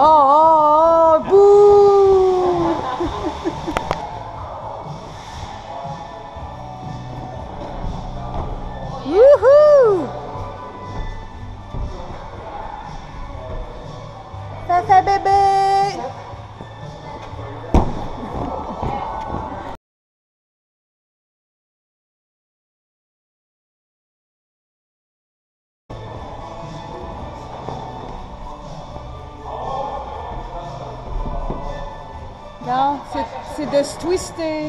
Oh, oh, oh, bouh Wouhou Ça Non, c'est- de se twister.